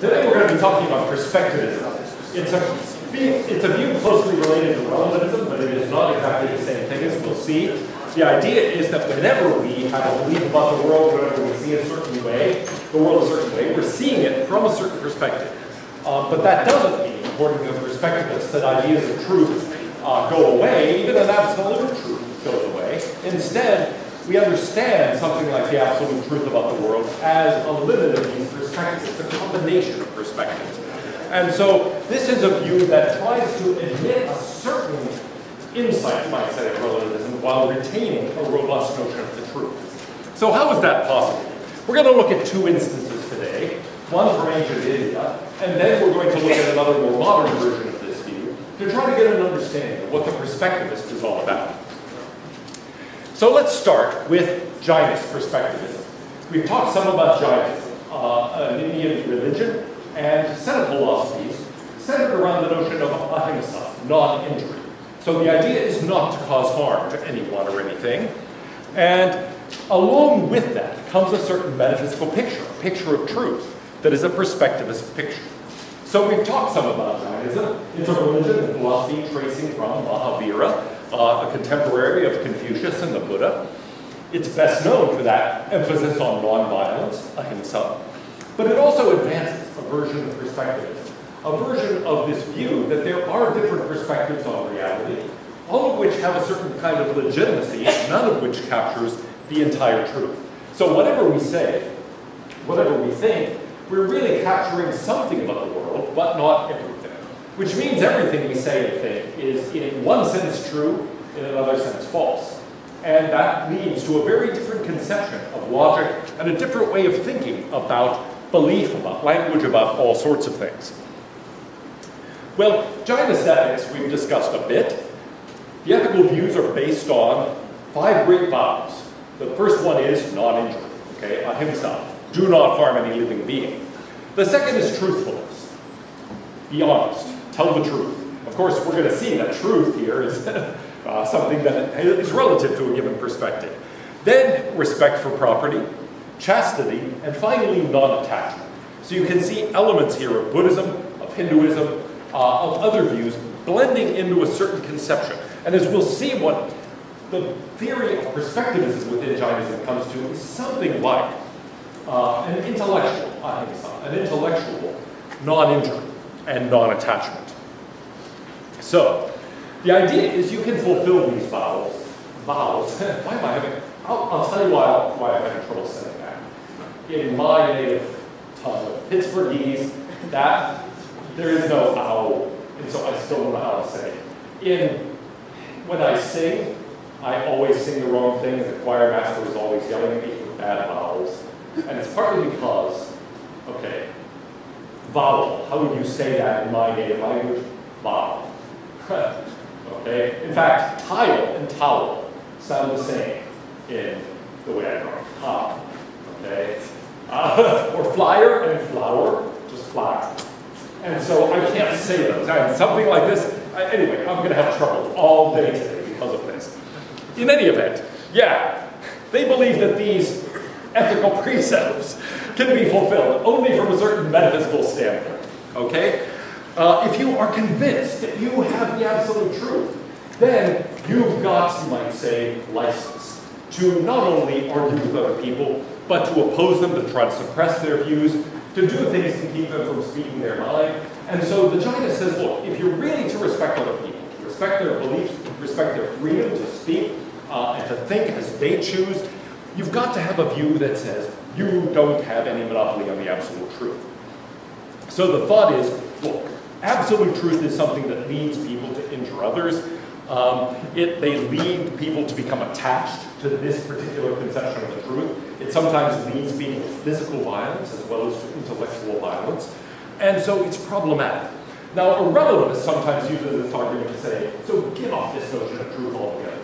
Today we're going to be talking about perspectivism. It's a, it's a view closely related to relativism, but it is not exactly the same thing as we'll see. The idea is that whenever we have a belief about the world, whenever we see a certain way, the world a certain way, we're seeing it from a certain perspective. Uh, but that doesn't mean, according to the perspectivists, that ideas of truth uh, go away, even an absolute truth goes away. Instead, we understand something like the absolute truth about the world as a limited of these perspectives, a combination of perspectives. And so this is a view that tries to admit a certain insight, might say, of relativism while retaining a robust notion of the truth. So how is that possible? We're going to look at two instances today, one from ancient India, and then we're going to look at another more modern version of this view to try to get an understanding of what the perspectivist is all about. So let's start with Jainist perspectivism. We've talked some about Jainism, uh, an Indian religion and set of philosophies centered around the notion of ahimsa, non-injury. So the idea is not to cause harm to anyone or anything. And along with that comes a certain metaphysical picture, a picture of truth that is a perspectivist picture. So we've talked some about Jainism. It's a religion and philosophy tracing from Mahavira, uh, a contemporary of Confucius and the Buddha. It's best known for that emphasis on nonviolence, ahimsa. But it also advances a version of perspectivism, a version of this view that there are different perspectives on reality, all of which have a certain kind of legitimacy, none of which captures the entire truth. So whatever we say, whatever we think, we're really capturing something about the world, but not everything. Which means everything we say and think is in one sense true, in another sense false. And that leads to a very different conception of logic and a different way of thinking about belief, about language, about all sorts of things. Well, Jainist ethics we've discussed a bit. The ethical views are based on five great vows. The first one is non-injury, okay, ahimsa, do not harm any living being. The second is truthfulness, be honest, tell the truth. Of course, we're going to see that truth here is uh, something that is relative to a given perspective. Then respect for property, chastity, and finally non-attachment. So you can see elements here of Buddhism, of Hinduism, uh, of other views blending into a certain conception. And as we'll see what the theory of perspectivism within Jainism comes to is something like uh, an intellectual ahimsa, an intellectual non-injury and non-attachment. So, the idea is you can fulfill these vows. Vows. why am I having? I'll, I'll tell you why, why I'm having trouble saying that. In my native tongue of Pittsburghese, that there is no ow, and so I still don't know how to say it. In when I sing, I always sing the wrong thing, and the choir master is always yelling at me for bad vowels. And it's partly because, okay, vowel. How would you say that in my native language? Vowel. okay? In fact, tile and towel sound the same in the way I talk. Ah, okay? Uh, or flyer and flower, just flower. And so I can't say those. I, something like this, I, anyway, I'm going to have trouble all day today because of this. In any event, yeah, they believe that these ethical precepts can be fulfilled only from a certain metaphysical standpoint. Okay? Uh, if you are convinced that you have the absolute truth, then you've got, you might say, license to not only argue with other people, but to oppose them, to try to suppress their views, to do things to keep them from speaking their mind. And so the Jaina says, look, if you're really to respect other people, respect their beliefs, respect their freedom to speak uh, and to think as they choose, you've got to have a view that says you don't have any monopoly on the absolute truth. So the thought is, look, absolute truth is something that leads people to injure others. Um, it, they lead people to become attached to this particular conception of the truth. It sometimes leads people to physical violence as well as to intellectual violence. And so it's problematic. Now, a relativist sometimes uses this argument to say, so get off this notion of truth altogether.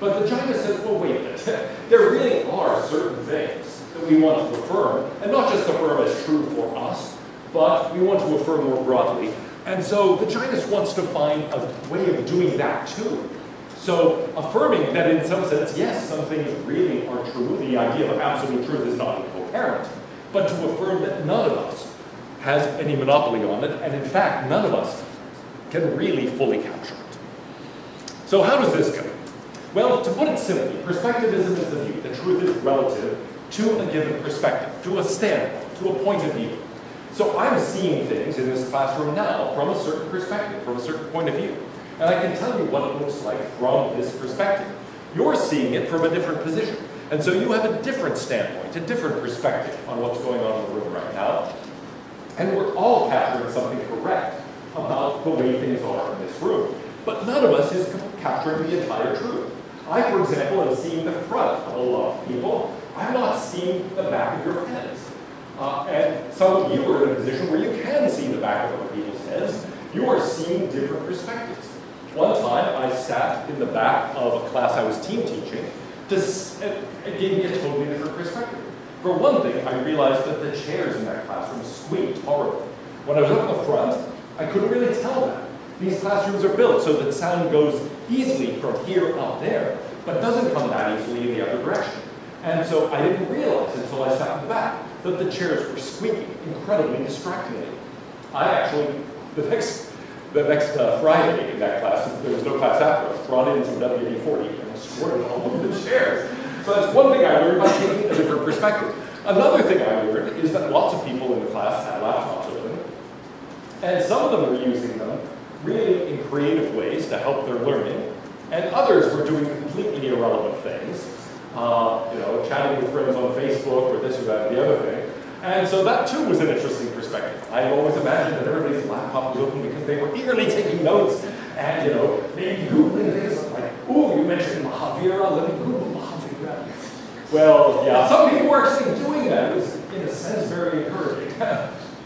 But the Jaina says, well, wait a minute. there really are certain things that we want to affirm, and not just affirm as true for us, but we want to affirm more broadly. And so the Chinese wants to find a way of doing that too. So affirming that in some sense, yes, some things really are true, the idea of absolute truth is not incoherent, but to affirm that none of us has any monopoly on it, and in fact, none of us can really fully capture it. So how does this go? Well, to put it simply, perspectivism is the view that truth is relative to a given perspective, to a standpoint, to a point of view. So I'm seeing things in this classroom now from a certain perspective, from a certain point of view. And I can tell you what it looks like from this perspective. You're seeing it from a different position. And so you have a different standpoint, a different perspective on what's going on in the room right now. And we're all capturing something correct about the way things are in this room. But none of us is capturing the entire truth. I, for example, am seeing the front of a lot of people. I'm not seeing the back of your heads. Uh, and some of you are in a position where you can see the back of other people's heads. You are seeing different perspectives. One time I sat in the back of a class I was team teaching, it gave me a totally different perspective. For one thing, I realized that the chairs in that classroom squeaked horribly. When I was up in the front, I couldn't really tell that. These classrooms are built so that sound goes easily from here up there, but doesn't come that easily in the other direction. And so I didn't realize until I sat back that the chairs were squeaking incredibly distractingly. I actually, the next the next uh, Friday in that class, there was no class after us, brought in some WD-40 and squirted all over the chairs. So that's one thing I learned by taking a different perspective. Another thing I learned is that lots of people in the class had laptops open, and some of them were using them really in creative ways to help their learning, and others were doing completely irrelevant things, uh, you know, chatting with friends on Facebook or this or that or the other thing. And so that too was an interesting perspective. I always imagined that everybody's laptop was open because they were eagerly taking notes and, you know, maybe Googling things like, oh, you mentioned Mahavira, let me Google Mahavira. Well, yeah, some people were actually doing that. It was, in a sense, very encouraging.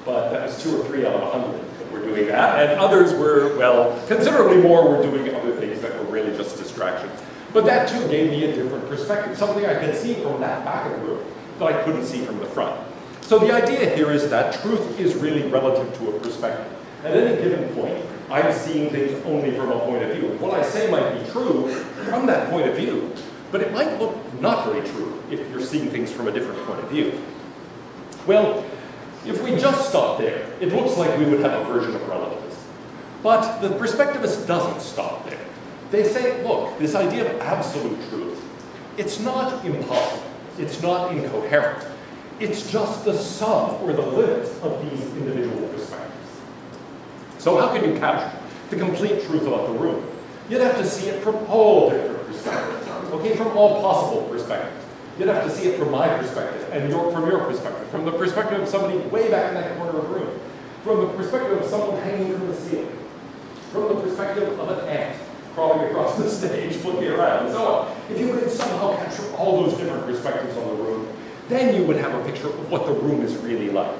but that was two or three out of a hundred doing that. And others were, well, considerably more were doing other things that were really just distractions. But that too gave me a different perspective, something I could see from that back of the room that I couldn't see from the front. So the idea here is that truth is really relative to a perspective. At any given point, I'm seeing things only from a point of view. What I say might be true from that point of view, but it might look not very true if you're seeing things from a different point of view. Well, if we just stop there, it looks like we would have a version of relativism. But the perspectivist doesn't stop there. They say, look, this idea of absolute truth, it's not impossible. It's not incoherent. It's just the sum or the limit of these individual perspectives. So how can you capture the complete truth about the room? You'd have to see it from all different perspectives, okay, from all possible perspectives. You'd have to see it from my perspective and your, from your perspective, from the perspective of somebody way back in that corner of the room, from the perspective of someone hanging from the ceiling, from the perspective of an ant crawling across the stage, looking around, and so on. If you could somehow capture all those different perspectives on the room, then you would have a picture of what the room is really like.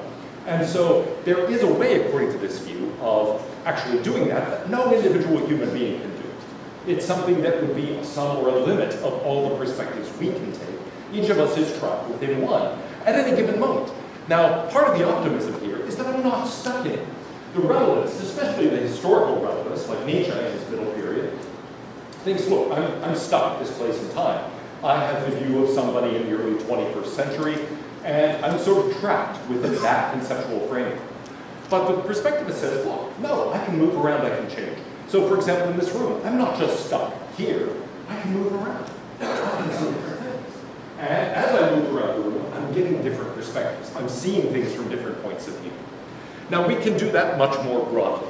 And so there is a way, according to this view, of actually doing that, but no individual human being can do it. It's something that would be a sum or a limit of all the perspectives we can take. Each of us is trapped within one at any given moment. Now, part of the optimism here is that I'm not stuck in. The relativists, especially the historical relativists, like Nietzsche in his middle period, thinks, look, I'm, I'm stuck at this place in time. I have the view of somebody in the early 21st century, and I'm sort of trapped within that conceptual framework. But the perspectivist says, look, no, I can move around, I can change. So for example, in this room, I'm not just stuck here, I can move around. As I move around the room, I'm getting different perspectives. I'm seeing things from different points of view. Now we can do that much more broadly.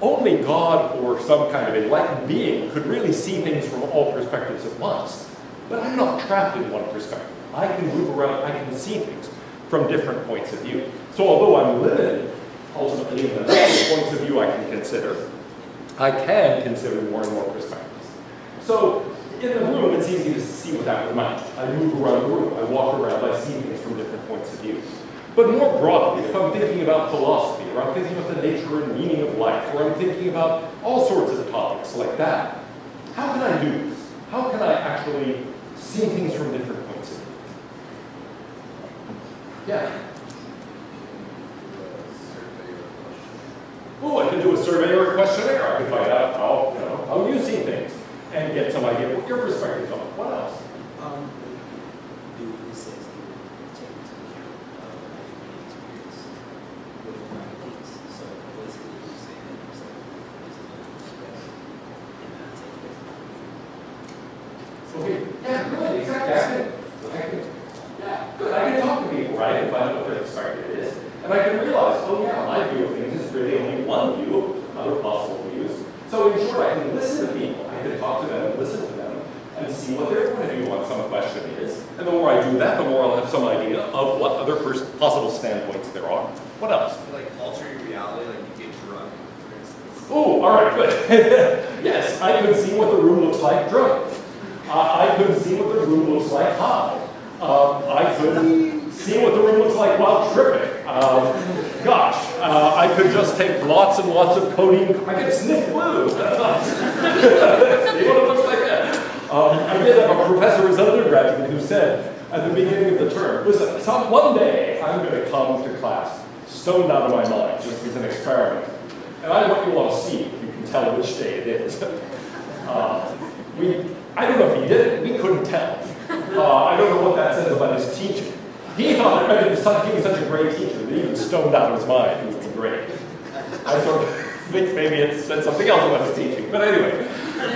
Only God or some kind of enlightened being could really see things from all perspectives at once. But I'm not trapped in one perspective. I can move around, I can see things from different points of view. So although I'm limited, ultimately, in the points of view I can consider, I can consider more and more perspectives. So in the room, it's easy to see with that my I move around the room, I walk around, I see things from different points of view. But more broadly, if I'm thinking about philosophy, or I'm thinking about the nature and meaning of life, or I'm thinking about all sorts of topics like that, how can I do this? How can I actually see things from different points of view. Yeah. Oh, I can do a survey or a questionnaire. I can find out how, you know, how you see things get some idea what your perspectives are. What else? Um, Okay, yeah, good, exactly. I can, I can, yeah, good. I can talk to people, right, and find out what their perspective is. And I can realize, oh yeah, my view of things is really only one view, other possible views. So in short, I can listen to people. I can talk to them and listen to them and see what their point of view on some question is. And the more I do that, the more I'll have some idea of what other possible standpoints there are. What else? Like altering reality, like you get drunk, for instance. Oh, all right, good. yes, I can see what the room looks like drunk. Uh, I could see what the room looks like high. Um, I could see what the room looks like while tripping. Um, gosh, uh, I could just take lots and lots of codeine. I could sniff glue. see what it looks like. Um, I did have a professor as an undergraduate who said at the beginning of the term, listen, some, one day I'm going to come to class stoned out of my mind, just as an experiment. And I want you all to see if you can tell which day it is. Uh, we, I don't know if he did it, we couldn't tell. Uh, I don't know what that says about his teaching. He thought he was such a great teacher that even stoned out of his mind, he be great. I sort of think maybe it said something else about his teaching. But anyway,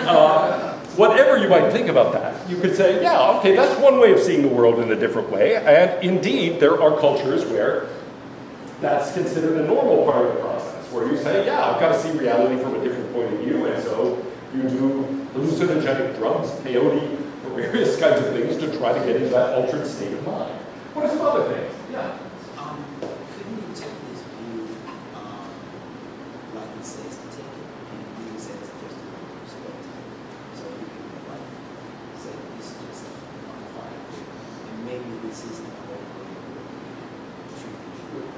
uh, whatever you might think about that, you could say, yeah, okay, that's one way of seeing the world in a different way. And indeed, there are cultures where that's considered a normal part of the process, where you say, yeah, I've got to see reality from a different point of view, and so you do hallucinogenic drugs, peyote, various kinds of things to try to get into that altered state of mind. What are some other things? Yeah. Um, couldn't you take this view, um, like it says to take it, and use it as just a perspective? So you can like say this is just one fire, and maybe this is the whole way truth is true.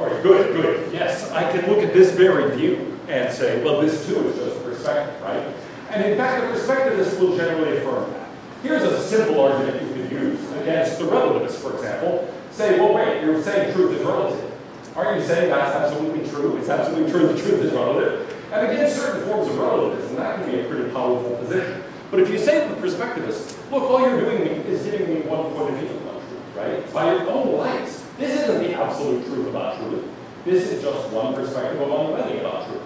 All right, good, good. Yes, I can look at this very view and say, well, this too is just perspective, right? And in fact, the perspectivists will generally affirm that. Here's a simple argument you could use against the relativists, for example. Say, well, wait, you're saying truth is relative. Aren't you saying that's absolutely true? It's absolutely true the truth is relative. And against certain forms of relativism, that can be a pretty powerful position. But if you say to the perspectivist, look, all you're doing is giving me one point of view about truth, right? By your own lights. This isn't the absolute truth about truth. This is just one perspective among many about truth.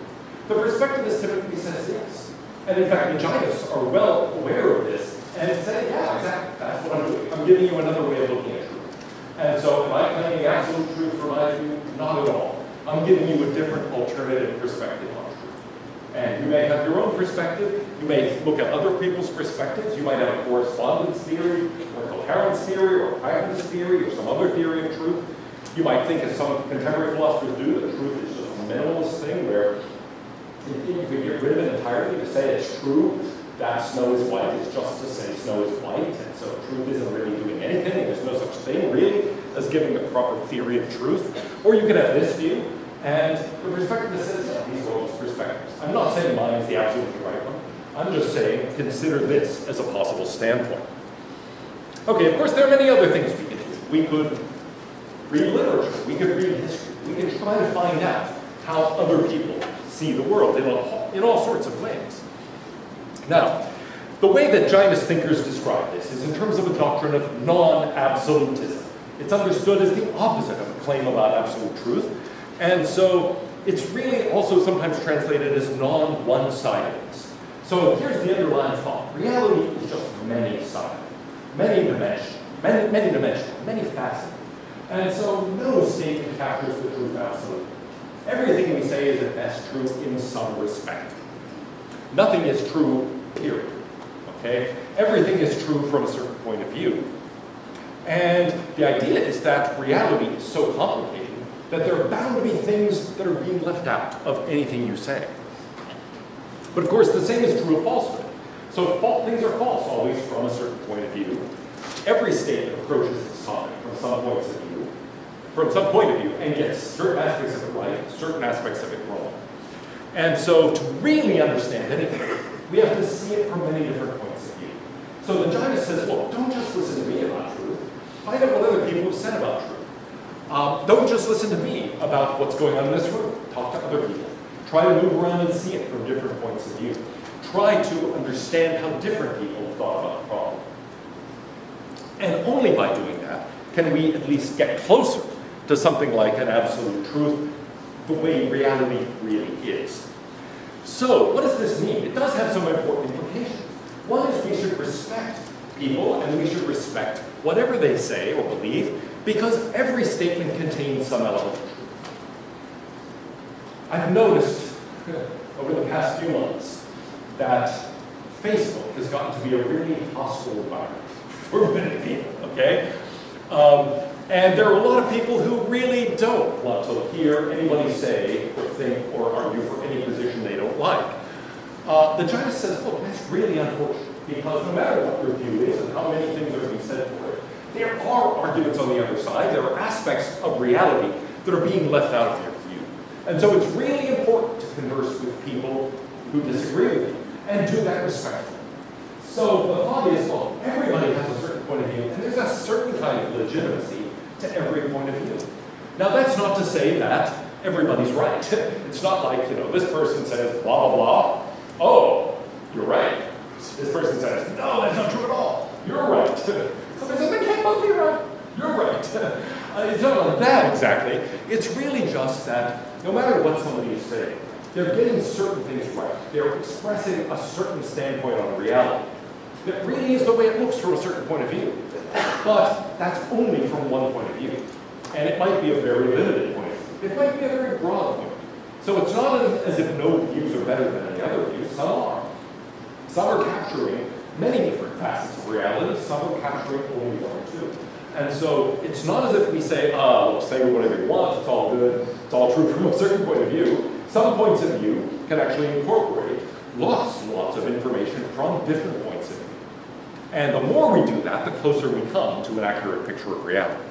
The perspectivist typically says yes. And in fact, the Jainists are well aware of this and say, yeah, exactly, that's what I'm doing. I'm giving you another way of looking at truth. And so am I claiming absolute truth for my view? Not at all. I'm giving you a different alternative perspective on truth. And you may have your own perspective. You may look at other people's perspectives. You might have a correspondence theory, or coherence theory, or pragmatist theory, or some other theory of truth. You might think, as some contemporary philosophers do, that truth is just a minimalist thing where you could get rid of it entirely to say it's true that snow is white is just to say snow is white, and so truth isn't really doing anything, there's no such thing really as giving a proper theory of truth. Or you could have this view, and the perspective that says, yeah, these are just perspectives. I'm not saying mine is the absolutely right one. I'm just saying consider this as a possible standpoint. Okay, of course there are many other things we could do. We could read literature, we can read history, we can try to find out how other people see the world in all, in all sorts of ways. Now, the way that Jainist thinkers describe this is in terms of a doctrine of non-absolutism. It's understood as the opposite of a claim about absolute truth, and so it's really also sometimes translated as non-one-sidedness. So here's the underlying thought. Reality is just many-sided, many-dimensional, many, many-dimensional, many-faceted. And so no statement captures the truth absolutely. Everything we say is at best true in some respect. Nothing is true period. Okay? Everything is true from a certain point of view. And the idea is that reality is so complicated that there are bound to be things that are being left out of anything you say. But of course, the same is true of falsehood. So things are false always from a certain point of view. Every statement approaches this topic from some points of view, from some point of view, and gets certain aspects of it right, certain aspects of it wrong. And so to really understand anything, we have to see it from many different points of view. So the Jainist says, look, don't just listen to me about truth. Find out what other people have said about truth. Um, don't just listen to me about what's going on in this room. Talk to other people. Try to move around and see it from different points of view. Try to understand how different people have thought about the problem. And only by doing that can we at least get closer to something like an absolute truth, the way reality really is. So, what does this mean? It does have some important implications. One is we should respect people and we should respect whatever they say or believe because every statement contains some element of truth. I've noticed over the past few months that Facebook has gotten to be a really hostile environment for many people, okay? Um, and there are a lot of people who really don't want to hear anybody say or think or argue for any position they don't like. Uh, the judge says, look, that's really unfortunate because no matter what your view is and how many things are being said for it, there are arguments on the other side. There are aspects of reality that are being left out of your view. And so it's really important to converse with people who disagree with you and do that respectfully. So the thought is, well, everybody has a certain point of view, and there's a certain kind of legitimacy to every point of view. Now that's not to say that everybody's right. It's not like, you know, this person says blah, blah, blah. Oh, you're right. This person says, no, that's not true at all. You're right. Somebody says, they can't both be right. You're right. Uh, it's not like that exactly. It's really just that no matter what somebody is saying, they're getting certain things right. They're expressing a certain standpoint on reality that really is the way it looks from a certain point of view. But that's only from one point of view. And it might be a very limited point. It might be a very broad point. So it's not as if no views are better than any other views. Some are. Some are capturing many different facets of reality. Some are capturing only one or two. And so it's not as if we say, uh, look, say whatever you want, it's all good, it's all true from a certain point of view. Some points of view can actually incorporate lots and lots of information from different. And the more we do that, the closer we come to an accurate picture of reality.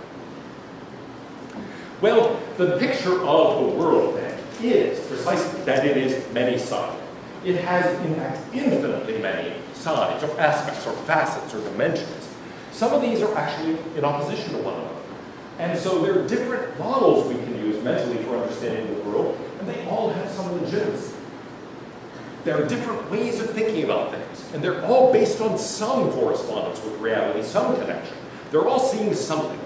Well, the picture of the world then is precisely that it is many-sided. It has, in fact, infinitely many sides or aspects or facets or dimensions. Some of these are actually in opposition to one another. And so there are different models we can use mentally for understanding the world, and they all have some legitimacy. There are different ways of thinking about things, and they're all based on some correspondence with reality, some connection. They're all seeing something,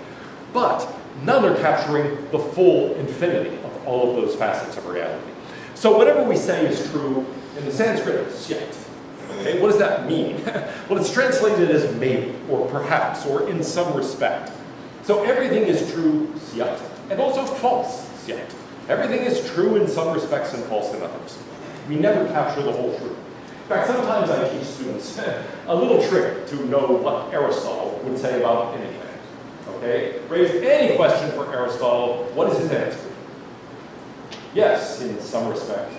but none are capturing the full infinity of all of those facets of reality. So whatever we say is true, in the Sanskrit, syat. Okay, what does that mean? well, it's translated as maybe, or perhaps, or in some respect. So everything is true, syat, and also false, syat. Everything is true in some respects and false in others. We never capture the whole truth. In fact, sometimes I teach students a little trick to know what Aristotle would say about anything. Okay? Raise any question for Aristotle, what is his answer? Yes, in some respect.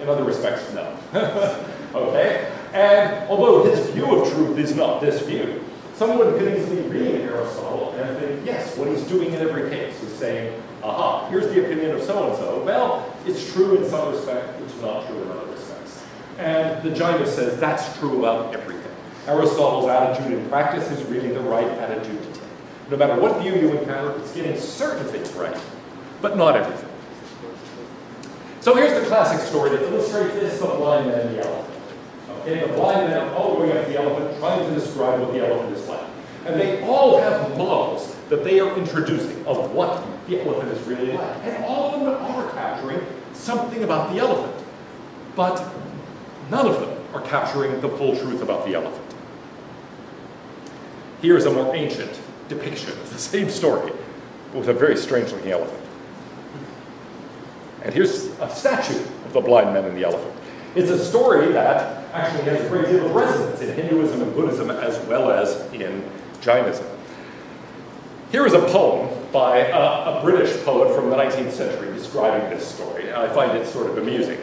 In other respects, no. okay? And although his view of truth is not this view, someone could easily read Aristotle and think, yes, what he's doing in every case is saying, aha, here's the opinion of so-and-so. Well, it's true in some respect, it's not true in other respects. And the Jaina says that's true about everything. Aristotle's attitude in practice is really the right attitude to take. No matter what view you encounter, it's getting certain things right, but not everything. So here's the classic story that illustrates this, the blind man and the elephant. Okay, the blind man all going up the elephant, trying to describe what the elephant is like. And they all have models that they are introducing of what the elephant is really like. And all of them are capturing something about the elephant. But none of them are capturing the full truth about the elephant. Here's a more ancient depiction of the same story, but with a very strange looking elephant. And here's a statue of the blind man and the elephant. It's a story that actually has a great deal of resonance in Hinduism and Buddhism as well as in Jainism. Here is a poem by a, a, British poet from the 19th century describing this story. I find it sort of amusing.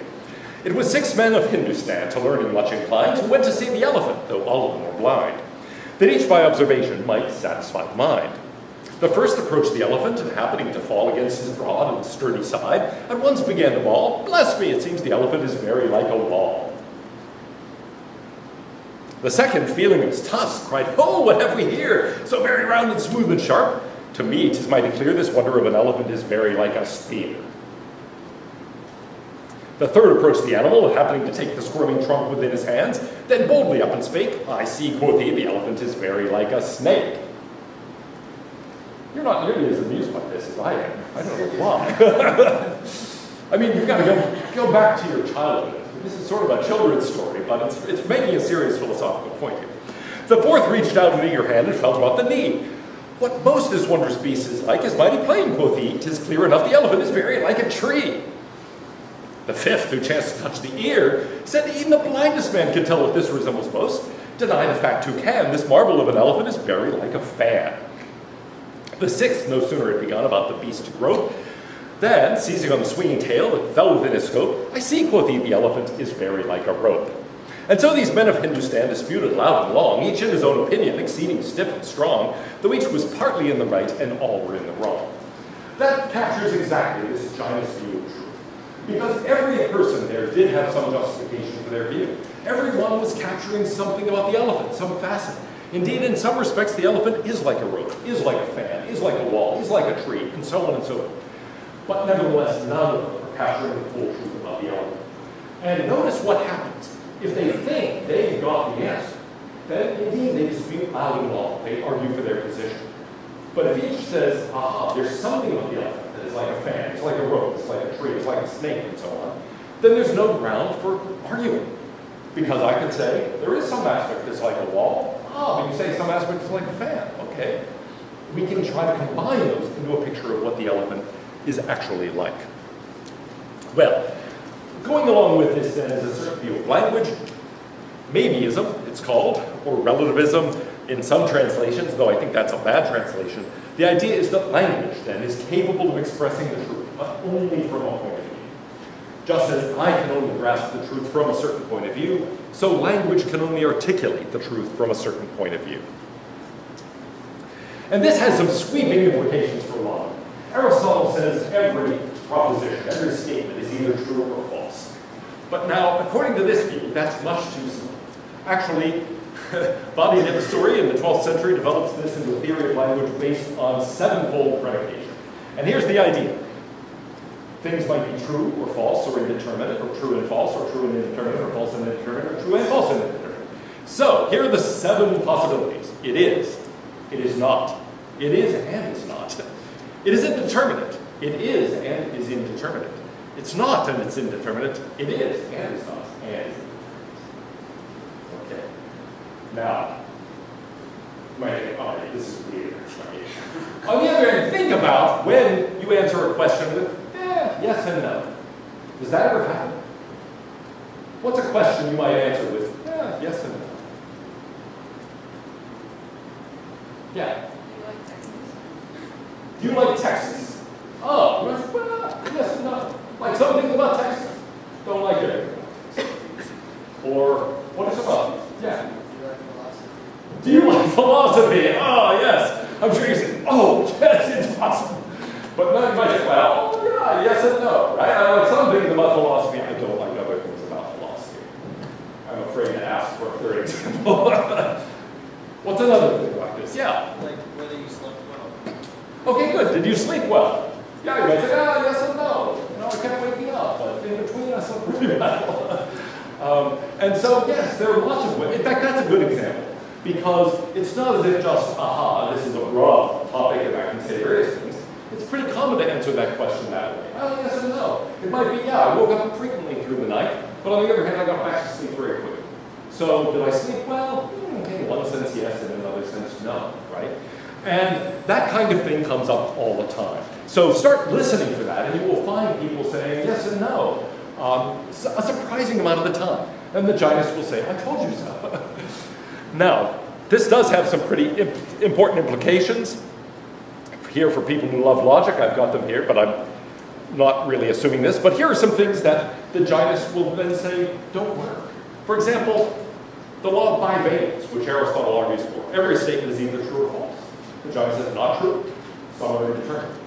It was six men of Hindustan, to learn and much inclined, who went to see the elephant, though all of them were blind, that each by observation might satisfy the mind. The first approached the elephant, and happening to fall against his broad and sturdy side, at once began to bawl, Bless me, it seems the elephant is very like a wall. The second, feeling of his tusk, cried, Oh, what have we here? So very round and smooth and sharp. To me, tis mighty clear this wonder of an elephant is very like a spear. The third approached the animal, happening to take the squirming trunk within his hands, then boldly up and spake, I see, quoth he, the elephant is very like a snake. You're not nearly as amused by this as I am. I don't know why. I mean, you've got to go, go back to your childhood. This is sort of a children's story, but it's, it's making a serious philosophical point here. The fourth reached out an eager hand and felt about the knee. What most this wondrous beast is like is mighty plain, quoth he. Tis clear enough the elephant is very like a tree. The fifth, who chanced to touch the ear, said even the blindest man can tell what this resembles most. Deny the fact who can, this marvel of an elephant is very like a fan. The sixth no sooner had begun about the beast's growth, than, seizing on the swinging tail that fell within his scope, I see, quoth he, the elephant is very like a rope. And so these men of Hindustan disputed loud and long, each in his own opinion, exceeding stiff and strong, though each was partly in the right and all were in the wrong. That captures exactly this Jain's view of truth. Because every person there did have some justification for their view. Everyone was capturing something about the elephant, some facet. Indeed, in some respects, the elephant is like a rope, is like a fan, is like a wall, is like a tree, and so on and so forth. But nevertheless, none of them are capturing the full truth about the elephant. And notice what happens. If they think they've got the answer, then indeed they dispute and long. They argue for their position. But if each says, aha, there's something about the elephant that is like a fan, it's like a rope, it's like a tree, it's like a snake, and so on, then there's no ground for arguing. Because I can say, there is some aspect that's like a wall. Ah, but you say some aspect is like a fan. Okay. We can try to combine those into a picture of what the elephant is actually like. Well, going along with this then is a certain view of language, maybeism, it's called, or relativism in some translations, though I think that's a bad translation. The idea is that language then is capable of expressing the truth, but only from a point of view. Just as I can only grasp the truth from a certain point of view, so language can only articulate the truth from a certain point of view. And this has some sweeping implications for law. Aristotle says every proposition, every statement is either true or false. But now, according to this view, that's much too simple. Actually, Vadi Devasuri in the 12th century develops this into a theory of language based on sevenfold predication. And here's the idea. Things might be true or false or indeterminate, or true and false, or true and indeterminate, or false and indeterminate, or true and false and indeterminate. So, here are the seven possibilities. It is, it is not, it is and is not. It is indeterminate. It is and is indeterminate. It's not and it's indeterminate. It is and is not and Okay. Now, think, oh, this is weird. On the other hand, think about when you answer a question with eh, yes and no. Does that ever happen? What's a question you might answer with eh, yes and no? Yeah. Do you like Texas? Oh, well, yes and no. Like some things about Texas. Don't like it. Or what is it about? Yeah. Do you like philosophy? Do you like philosophy? Oh, yes. I'm sure you say, oh, yes, it's possible. But you might well, yeah, yes and no, right? I like some things about philosophy. I don't like other things about philosophy. I'm afraid to ask for a third example. What's another thing like this? Yeah. Like whether you slept well. Okay, good. Did you sleep well? Yeah, you might say, ah, yes and no. You know, I can't wake me up, but in between I slept pretty well. um, and so, yes, there are lots of ways. In fact, that's a good example. Because it's not as if just, aha, this is a broad topic and I can say various things. It's pretty common to answer that question that way. Oh, yes and no. It might be, yeah, I woke up frequently through the night, but on the other hand, I got back to sleep very quickly. So, did I sleep well? Hmm, in one sense, yes, in another sense, no, right? And that kind of thing comes up all the time. So start listening for that, and you will find people saying yes and no um, a surprising amount of the time. And the Jains will say, I told you so. now, this does have some pretty imp important implications. Here for people who love logic, I've got them here, but I'm not really assuming this. But here are some things that the Jains will then say don't work. For example, the law of bivalence, which Aristotle argues for. Every statement is either true or false. The Jain says not true, some are indeterminate.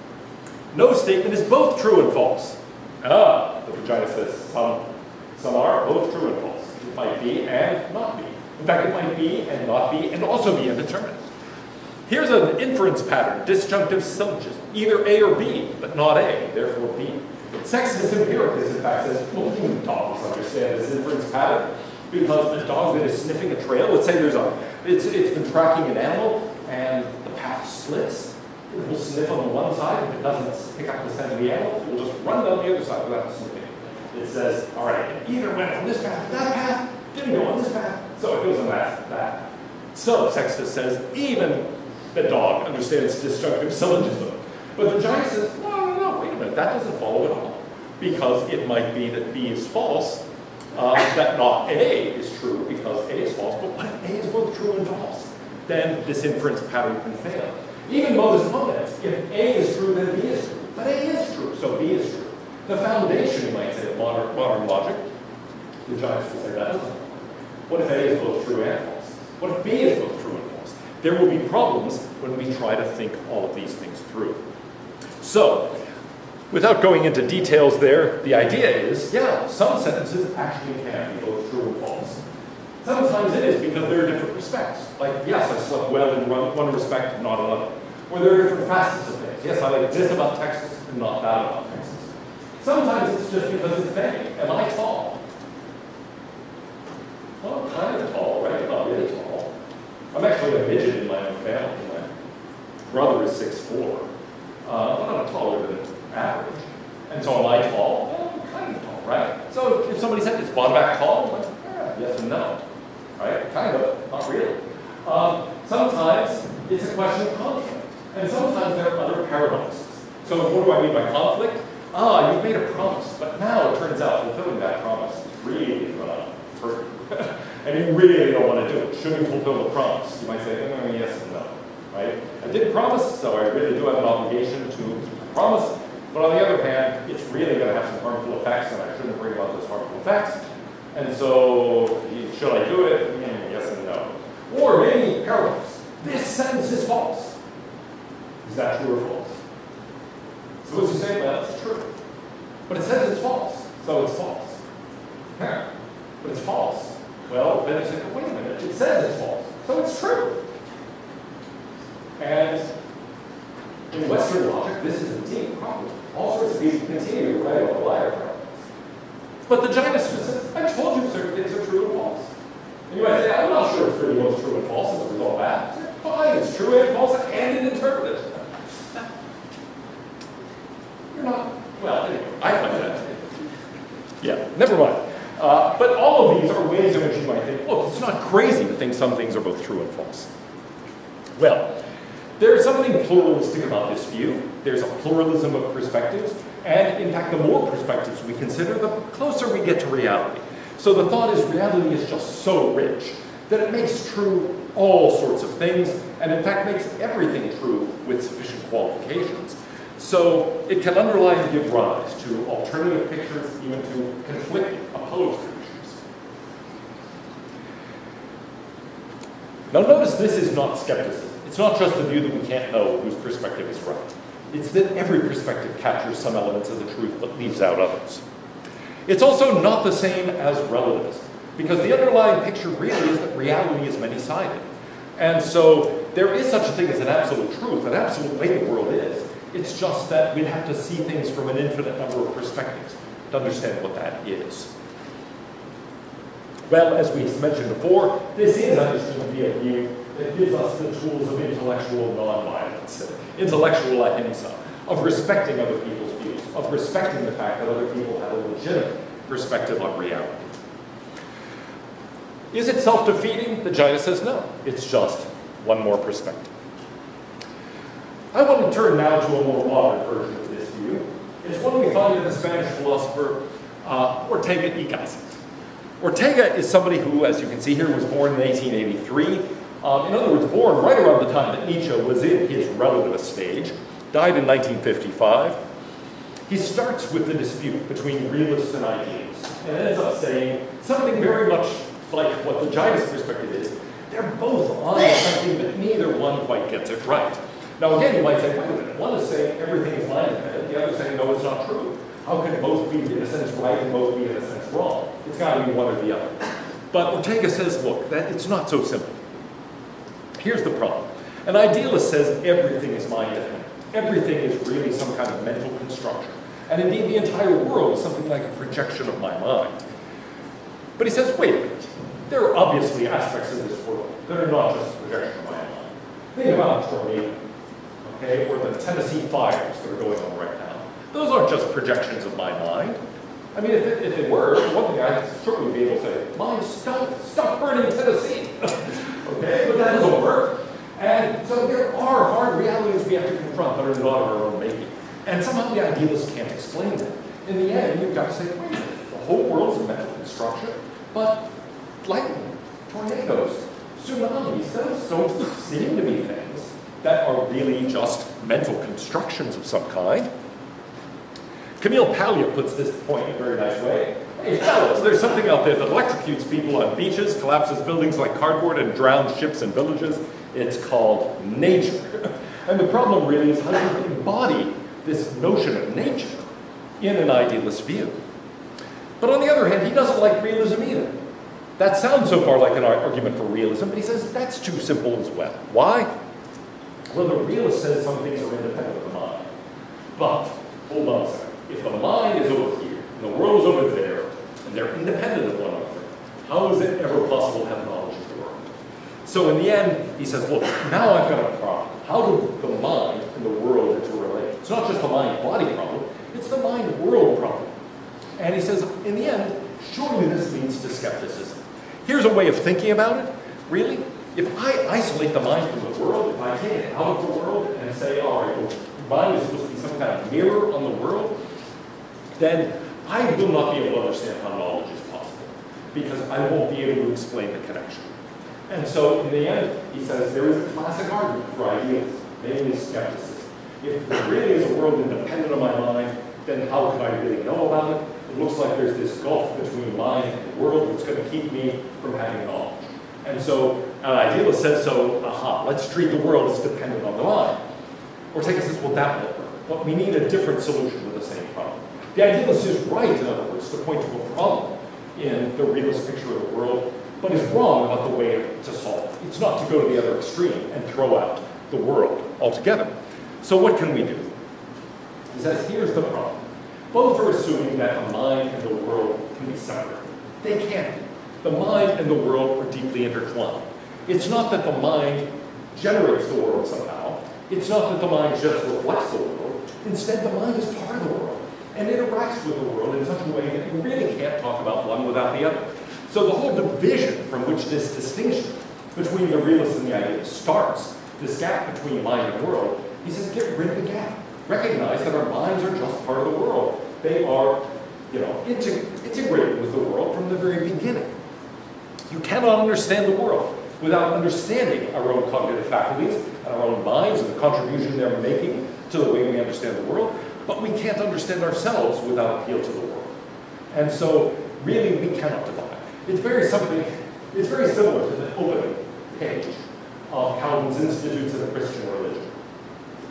No statement is both true and false. Ah, the Jaina says some, some are both true and false. It might be and not be. In fact, it might be and not be and also be indeterminate. Here's an inference pattern, disjunctive syllogism. Either A or B, but not A, therefore B. Sextus Empiricus, in fact, says, well, dogs understand this inference pattern because a dog that is sniffing a trail, let's say there's a, it's, it's been tracking an animal the slits, it will sniff on the one side. If it doesn't pick up the scent of the animal, it will just run down the other side without sniffing. It says, all right, it either went on this path or that path, didn't go on this path, so it goes on that, that. So Sextus says, even the dog understands disjunctive syllogism. But the Jain says, no, no, no, wait a minute, that doesn't follow at all. Because it might be that B is false, uh, that not A is true because A is false, but what if A is both true and false? Then this inference pattern can fail. Even modus ponens, if A is true, then B is true. But A is true, so B is true. The foundation, you might say, of modern, modern logic, the Jains will say that doesn't. What if A is both true and false? What if B is both true and false? There will be problems when we try to think all of these things through. So, without going into details there, the idea is, yeah, some sentences actually can be both true and false. Sometimes it is because there are different respects. Like, yes, I slept well in one, respect, not another. Or there are different facets of things. Yes, I like this about Texas and not that about Texas. Sometimes it's just because it's vague. Am I tall? Well, I'm kind of tall, right? Not really tall. I'm actually a midget in my own family. My brother is 6'4". Uh, but I'm taller than average. And so am I tall? Well, I'm kind of tall, right? So if somebody said, is Bonevac tall? I'm like, yeah, yes and no. Right? Kind of, not really. Um, sometimes it's a question of conflict. And sometimes there are other paradoxes. So what do I mean by conflict? Ah, you've made a promise, but now it turns out fulfilling that promise is really gonna hurt and you really don't want to do it. Should you fulfill the promise? You might say, oh, yes and no right? I did promise, so I really do have an obligation to promise. But on the other hand, it's really going to have some harmful effects, and I shouldn't bring about those harmful effects. And so, should I do it? Mm, yes and no. Or maybe paradox. This sentence is false. Is that true or false? So as you say, well, it's true. But it says it's false, so it's false. Yeah. But it's false. Well, then you say, wait a minute, it says it's false, so it's true. And in Western logic, this is a deep problem. All sorts of people continue to write about liar problems. But the Janus just says, I told you certain things are true and false. And you might say, I'm not sure it's really what's true and false as a result of that. Fine, it's true and false and interpreted. You're not, well, anyway, I find that. Yeah, never mind. Uh, but all of these are ways in which you might think, look, it's not crazy to think some things are both true and false. Well, there's something pluralistic about this view. There's a pluralism of perspectives, and in fact, the more perspectives we consider, the closer we get to reality. So the thought is reality is just so rich that it makes true all sorts of things, and in fact makes everything true with sufficient qualifications. So it can underlie and give rise to alternative pictures, even to conflicting, opposed pictures. Now notice this is not skepticism. It's not just the view that we can't know whose perspective is right. It's that every perspective captures some elements of the truth but leaves out others. It's also not the same as relativism, because the underlying picture really is that reality is many-sided. And so there is such a thing as an absolute truth, an absolute way the world is. It's just that we'd have to see things from an infinite number of perspectives to understand what that is. Well, as we mentioned before, this is understood to be a view that gives us the tools of intellectual nonviolence, intellectual ahimsa, of respecting other people's views, of respecting the fact that other people have a legitimate perspective on reality. Is it self-defeating? The Jaina says no. It's just one more perspective. I want to turn now to a more modern version of this view. It's one we find in the Spanish philosopher uh, Ortega y Gasset. Ortega is somebody who, as you can see here, was born in 1883 um, in other words, born right around the time that Nietzsche was in his relativist stage, died in 1955. He starts with the dispute between realists and idealists, and ends up saying something very much like what the Jainist perspective is. They're both on something, but neither one quite gets it right. Now again, you might say, wait a minute, one is saying everything is mind dependent, the other is saying, no, it's not true. How can both be, in a sense, right and both be, in a sense, wrong? It's got to be one or the other. But Ortega says, look, that it's not so simple. Here's the problem. An idealist says everything is mind dependent. Everything is really some kind of mental construction. And indeed, the entire world is something like a projection of my mind. But he says, wait a minute. There are obviously aspects of this world that are not just a projection of my mind. Think about a tornado, okay, or the Tennessee fires that are going on right now. Those aren't just projections of my mind. I mean, if it, if it were, one thing I'd certainly be able to say, mind, stop, stop burning Tennessee. okay, but that we have to confront that are not our own making. And somehow the idealists can't explain that. In the end, you've got to say, wait a minute, the whole world's a mental construction, but lightning, tornadoes, tsunamis, those don't seem to be things that are really just mental constructions of some kind. Camille Paglia puts this point in a very nice way. Hey, fellas, there's something out there that electrocutes people on beaches, collapses buildings like cardboard, and drowns ships and villages. It's called nature. and the problem really is how to embody this notion of nature in an idealist view. But on the other hand, he doesn't like realism either. That sounds so far like an argument for realism, but he says that's too simple as well. Why? Well, the realist says some things are independent of the mind. But, hold on a second. If the mind is over here, and the world is over there, and they're independent of one another, how is it ever possible to have knowledge of the world? So in the end, he says, look, now I've got a problem. How do the mind and the world interrelate? It's not just the mind-body problem, it's the mind-world problem. And he says, in the end, surely this leads to skepticism. Here's a way of thinking about it, really. If I isolate the mind from the world, if I take it out of the world and say, all right, well, mind is supposed to be some kind of mirror on the world, then I will not be able to understand how knowledge is possible because I won't be able to explain the connection. And so in the end, he says there is a classic argument for ideas, namely skepticism. If there really is a world independent of my mind, then how can I really know about it? It looks like there's this gulf between mind and the world that's going to keep me from having knowledge. And so uh, an idealist says, so, aha, let's treat the world as dependent on the mind. Ortega says, well, that won't work. But we need a different solution to the same problem. The idealist is right, in other words, to point to a problem in the realist picture of the world, but is wrong about the way to solve it. It's not to go to the other extreme and throw out the world altogether. So what can we do? He says, here's the problem. Both are assuming that the mind and the world can be separate. They can't be. The mind and the world are deeply intertwined. It's not that the mind generates the world somehow. It's not that the mind just reflects the world. Instead, the mind is part of the world and interacts with the world in such a way that you really can't talk about one without the other. So the whole division from which this distinction between the realist and the idealist starts, this gap between mind and world, he says get rid of the gap. Recognize that our minds are just part of the world. They are, you know, integrated with the world from the very beginning. You cannot understand the world without understanding our own cognitive faculties and our own minds and the contribution they're making to the way we understand the world. But we can't understand ourselves without appeal to the world. And so, really, we cannot. It's very something, it's very similar to the opening page of Calvin's Institutes of the Christian Religion,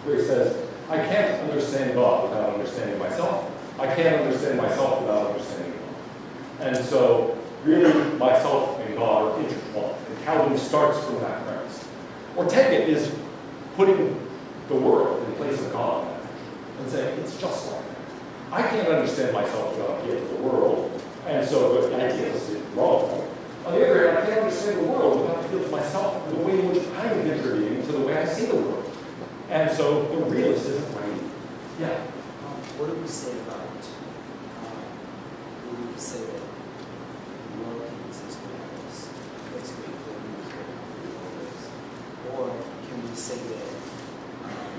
where he says, I can't understand God without understanding myself. I can't understand myself without understanding God. And so, really, myself and God are intertwined. And Calvin starts from that premise. Ortega is putting the world in place of God and saying, it's just like that. I can't understand myself without the world, and so the idealist is wrong. On the other hand, I can't understand the world without appeal to myself the way in which I'm contributing to the way I see the world. And so the realist isn't right. Yeah. Um, what do we say about, um, we say that the world can exist without us? Let's wait for always. Or can we say that um,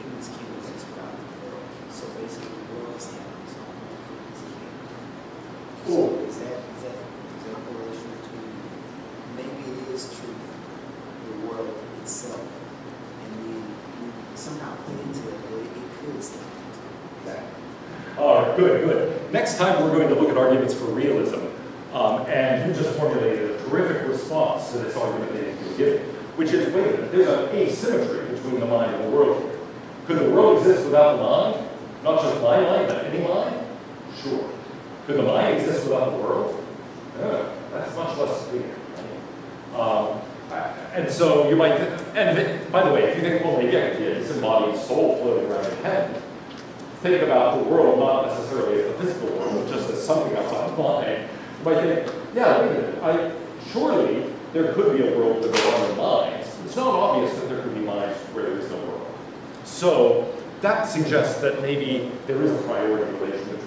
humans can exist without the world? So basically, the world is having its own humans can't. So Cool. Is that, is that, is that a correlation between, maybe it is true, the world itself, and we, we somehow fit into it, or it could stay into it. All right, good, good. Next time, we're going to look at arguments for realism. Um, and you just formulated a terrific response to this argument that you're giving, which is, wait a minute, there's an asymmetry between the mind and the world. Could the world exist without the mind? Not just my mind, but any mind? Sure. Could the mind exist without the world? That's much less clear. Um, and so you might, and by the way, if you think, well, maybe I could be disembodied soul floating around in head, think about the world not necessarily as the physical world, but just as something outside the mind. You might think, yeah, wait a minute, I, surely there could be a world where there are minds. It's not obvious that there could be minds where there is no world. So that suggests that maybe there is a priority relation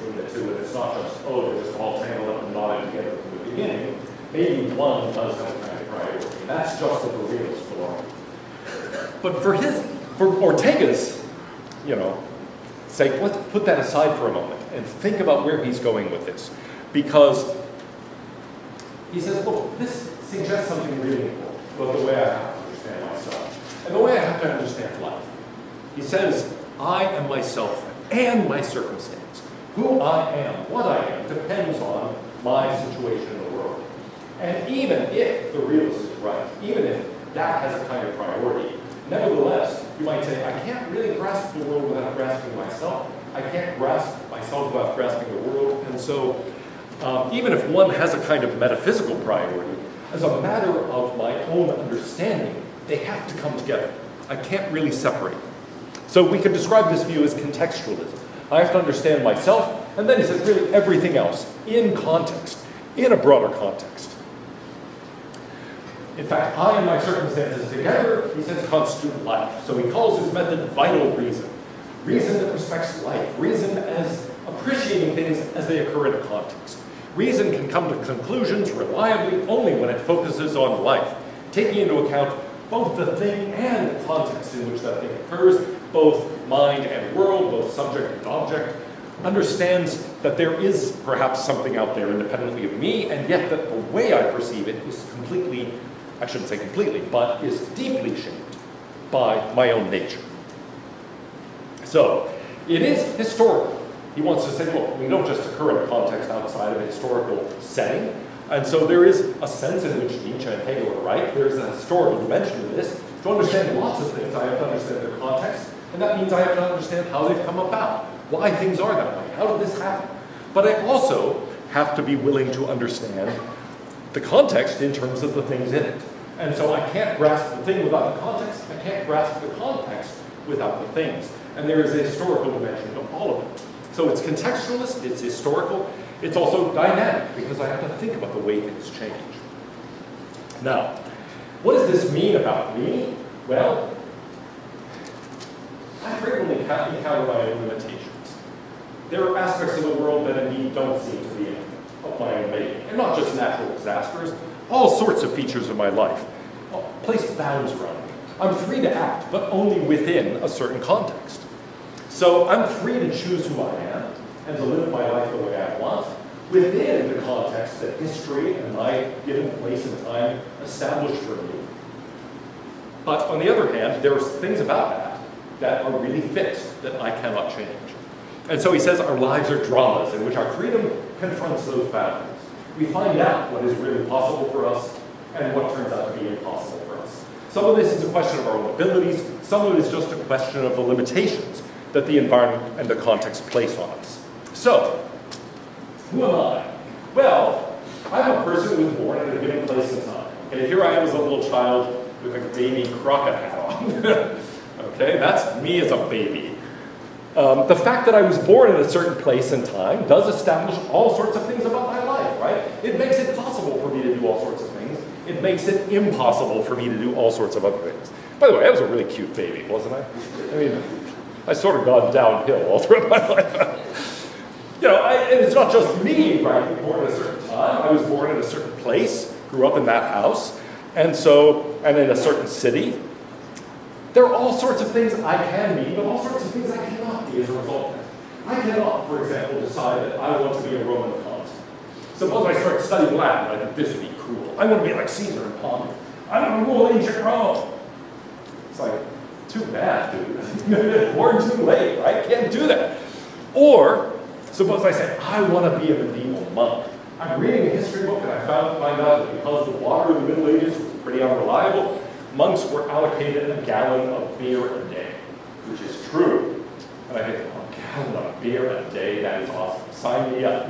two, and it's not just, oh, they're just all tangled up and knotted together from the beginning. Maybe one does have a kind of priority. That's just what the belong. But for his, for Ortega's, you know, sake, let's put that aside for a moment and think about where he's going with this. Because he says, look, this suggests something really important about the way I have to understand myself and the way I have to understand life. He says, I am myself and my circumstance. Who I am, what I am, depends on my situation in the world. And even if the realist is right, even if that has a kind of priority, nevertheless, you might say, I can't really grasp the world without grasping myself. I can't grasp myself without grasping the world. And so, um, even if one has a kind of metaphysical priority, as a matter of my own understanding, they have to come together. I can't really separate. So we could describe this view as contextualism. I have to understand myself, and then he says really everything else in context, in a broader context. In fact, I and my circumstances together, he says, constitute life. So he calls his method vital reason. Reason that respects life. Reason as appreciating things as they occur in a context. Reason can come to conclusions reliably only when it focuses on life, taking into account both the thing and the context in which that thing occurs, both mind and world, both subject and object, understands that there is perhaps something out there independently of me, and yet that the way I perceive it is completely, I shouldn't say completely, but is deeply shaped by my own nature. So, it is historical. He wants to say, look, we don't just occur in a context outside of a historical setting. And so there is a sense in which Nietzsche and Hegel are right. There's a historical dimension to this. To understand lots of things, I have to understand their context. And that means I have to understand how they've come about, why things are that way, how did this happen. But I also have to be willing to understand the context in terms of the things in it. And so I can't grasp the thing without the context. I can't grasp the context without the things. And there is a historical dimension to all of it. So it's contextualist, it's historical, it's also dynamic because I have to think about the way things change. Now, what does this mean about me? Well, I frequently encounter my own limitations. There are aspects of the world that indeed don't seem to be of my own making, and not just natural disasters, all sorts of features of my life. I'll place bounds around me. I'm free to act, but only within a certain context. So I'm free to choose who I am and to live my life the way I want within the context that history and my given place and time established for me. But on the other hand, there are things about that that are really fixed that I cannot change. And so he says our lives are dramas in which our freedom confronts those boundaries. We find out what is really possible for us and what turns out to be impossible for us. Some of this is a question of our own abilities, some of it is just a question of the limitations that the environment and the context place on us. So, who am I? Well, I'm a person who was born at a given place and time. And here I am as a little child with a baby crocodile on. okay, that's me as a baby. Um, the fact that I was born in a certain place and time does establish all sorts of things about my life, right? It makes it possible for me to do all sorts of things. It makes it impossible for me to do all sorts of other things. By the way, I was a really cute baby, wasn't I? I mean, I sort of gone downhill all throughout my life. you know, I, and it's not just me, right? Born at a certain time. I was born in a certain place, grew up in that house, and so, and in a certain city. There are all sorts of things I can be, but all sorts of things I cannot be as a result. I cannot, for example, decide that I want to be a Roman consul. Suppose I start studying Latin, I think this would be cruel. I want to be like Caesar and Pompey. I want to rule ancient Rome. It's like, too bad, dude. Born too late, right? Can't do that. Or, suppose I say, I want to be a medieval monk. I'm reading a history book and I found, find out that because the water in the Middle Ages was pretty unreliable, monks were allocated a gallon of beer a day, which is true. And I think, a gallon of beer a day, that is awesome. Sign me up.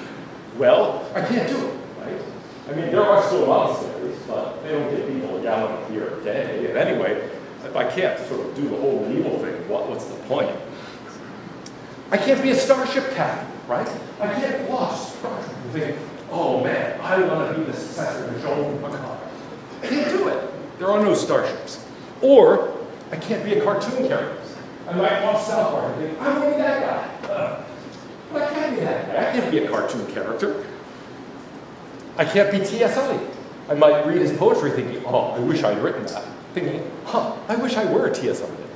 well, I can't do it, right? I mean, there are still monasteries, but they don't give people a gallon of beer a day. And anyway, if I can't sort of do the whole medieval thing, what, what's the point? I can't be a starship captain, right? I can't watch Star Trek and think, oh man, I want to be the successor to Jean Picard. I can't do it. There are no starships. Or I can't be a cartoon character. I might watch South Park and think, I want to be that guy. Uh, but I can't be that guy. I can't be a cartoon character. I can't be T.S. Eliot. I might read his poetry thinking, oh, I wish I'd written that. Thinking, huh, I wish I were T.S. Eliot.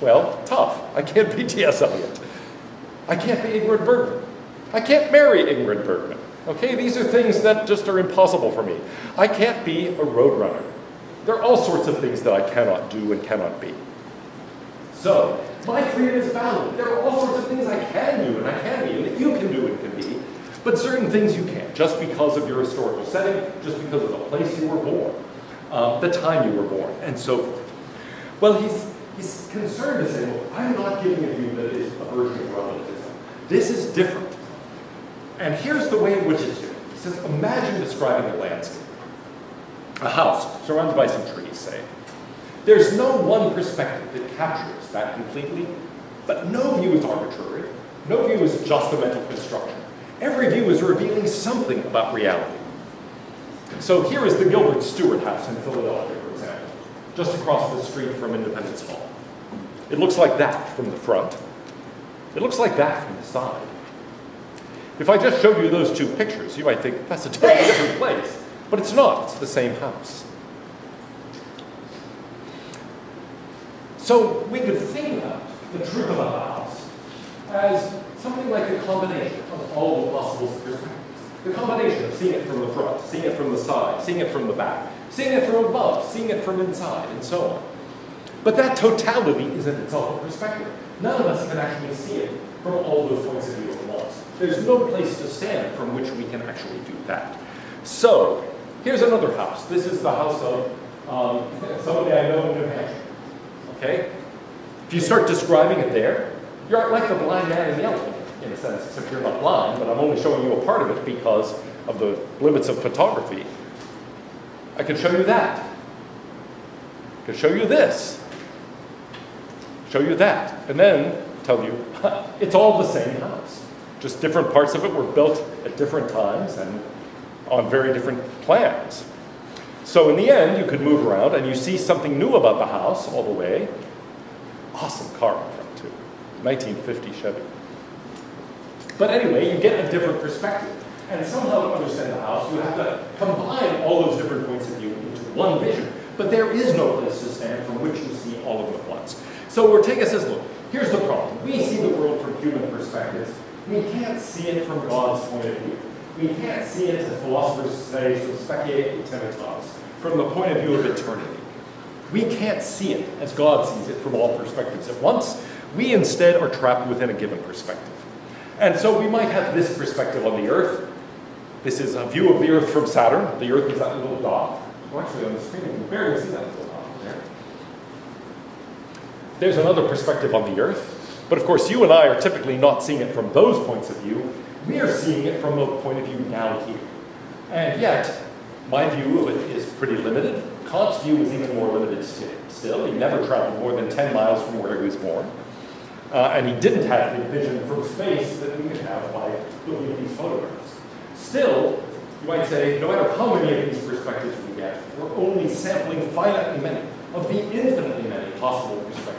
Well, tough. I can't be T.S. Eliot. I can't be Ingrid Bergman. I can't marry Ingrid Bergman. Okay, these are things that just are impossible for me. I can't be a roadrunner. There are all sorts of things that I cannot do and cannot be. So, my freedom is valid. There are all sorts of things I can do and I can be, and that you can do and can be, but certain things you can't, just because of your historical setting, just because of the place you were born, um, the time you were born, and so forth. Well, he's, he's concerned to say, well, I'm not giving a view that is a version of relativism. This is different. And here's the way in which it's different. He says, imagine describing a landscape. A house surrounded by some trees, say. There's no one perspective that captures that completely, but no view is arbitrary. No view is just a mental construction. Every view is revealing something about reality. So here is the Gilbert Stuart House in Philadelphia, for example, just across the street from Independence Hall. It looks like that from the front. It looks like that from the side. If I just showed you those two pictures, you might think that's a totally different place. But it's not, it's the same house. So we could think about the the house as something like a combination of all the possible perspectives. The combination of seeing it from the front, seeing it from the side, seeing it from the back, seeing it from above, seeing it from inside, and so on. But that totality is in itself a perspective. None of us can actually see it from all those points of view at once. There's no place to stand from which we can actually do that. So, here's another house. This is the house of um, somebody I know in New Hampshire. Okay? If you start describing it there, you're like the blind man and the elephant, in a sense, except you're not blind, but I'm only showing you a part of it because of the limits of photography. I can show you that. I can show you this. Show you that. And then tell you it's all the same house. Just different parts of it were built at different times and on very different plans. So in the end, you could move around and you see something new about the house all the way. Awesome car in front too, 1950 Chevy. But anyway, you get a different perspective. And somehow to understand the house, you have to combine all those different points of view into one vision. But there is no place to stand from which you see all of them at once. So Ortega says, look, here's the problem. We see the world from human perspectives. We can't see it from God's point of view. We can't see it, as philosophers say, sub specie aeternitatis, from the point of view of eternity. We can't see it as God sees it from all perspectives at once. We instead are trapped within a given perspective. And so we might have this perspective on the Earth. This is a view of the Earth from Saturn. The Earth is that little dot. Well, actually, on the screen, you can barely see that little dot there. There's another perspective on the Earth. But of course, you and I are typically not seeing it from those points of view. We are seeing it from a point of view down here. And yet, my view of it is pretty limited. Kant's view is even more limited still. He never traveled more than 10 miles from where he was born. Uh, and he didn't have the vision from space that we could have by looking at these photographs. Still, you might say, no matter how many of these perspectives we get, we're only sampling finitely many of the infinitely many possible perspectives.